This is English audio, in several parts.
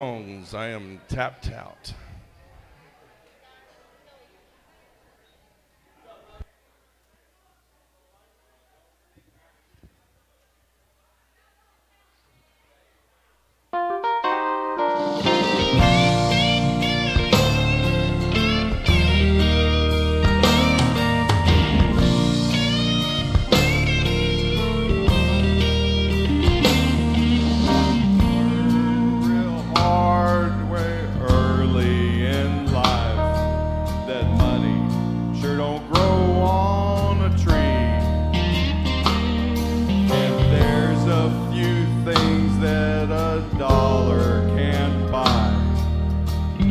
songs, I am tapped out.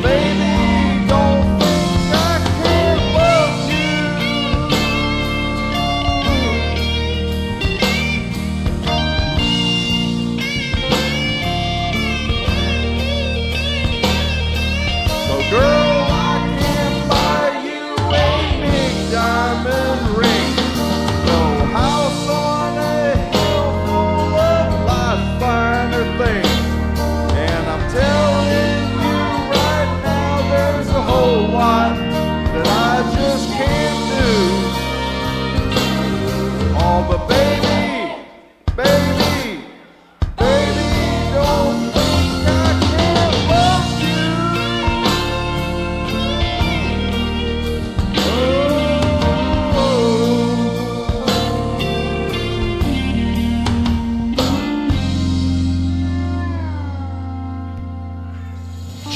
Baby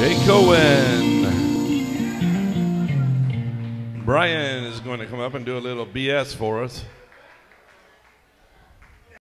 Jay Cohen. Brian is going to come up and do a little BS for us.